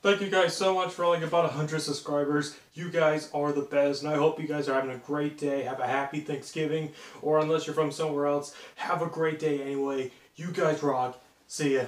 Thank you guys so much for like about 100 subscribers. You guys are the best, and I hope you guys are having a great day. Have a happy Thanksgiving, or unless you're from somewhere else, have a great day anyway. You guys rock. See ya.